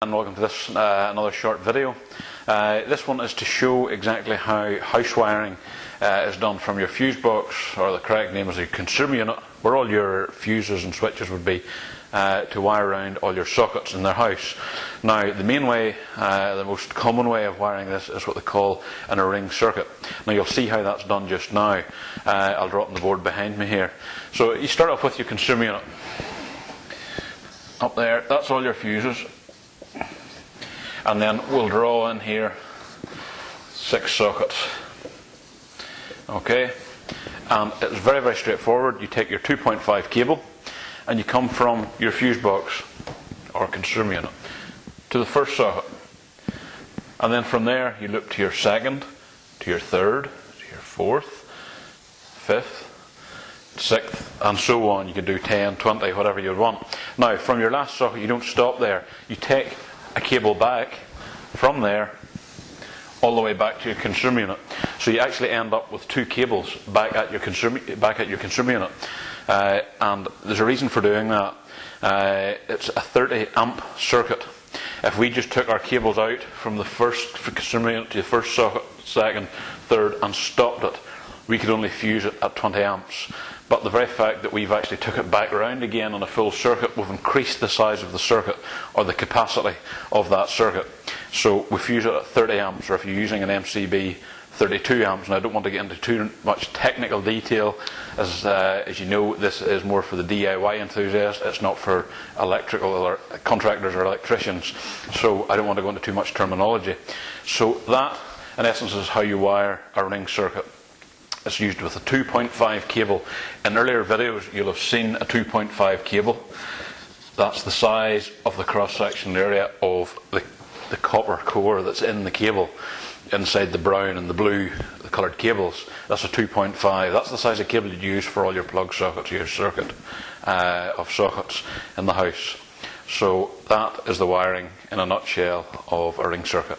and welcome to this uh, another short video. Uh, this one is to show exactly how house wiring uh, is done from your fuse box, or the correct name is a consumer unit, where all your fuses and switches would be, uh, to wire around all your sockets in their house. Now, the main way, uh, the most common way of wiring this is what they call an a ring circuit. Now, you'll see how that's done just now. Uh, I'll drop on the board behind me here. So, you start off with your consumer unit. Up there, that's all your fuses and then we'll draw in here six sockets. Okay, and it's very, very straightforward. You take your 2.5 cable and you come from your fuse box or consumer unit to the first socket. And then from there, you loop to your second, to your third, to your fourth, fifth, sixth, and so on. You can do 10, 20, whatever you want. Now, from your last socket, you don't stop there. You take a cable back from there all the way back to your consumer unit. So you actually end up with two cables back at your consumer, back at your consumer unit. Uh, and there's a reason for doing that. Uh, it's a 30 amp circuit. If we just took our cables out from the first consumer unit to the first socket, second, third, and stopped it, we could only fuse it at 20 amps. But the very fact that we've actually took it back round again on a full circuit, we've increased the size of the circuit or the capacity of that circuit. So we fuse it at 30 amps, or if you're using an MCB, 32 amps. And I don't want to get into too much technical detail, as uh, as you know, this is more for the DIY enthusiast. It's not for electrical or contractors or electricians. So I don't want to go into too much terminology. So that, in essence, is how you wire a ring circuit. It's used with a 2.5 cable. In earlier videos, you'll have seen a 2.5 cable. That's the size of the cross section area of the, the copper core that's in the cable inside the brown and the blue, the coloured cables. That's a 2.5. That's the size of cable you'd use for all your plug sockets, your circuit uh, of sockets in the house. So that is the wiring in a nutshell of a ring circuit.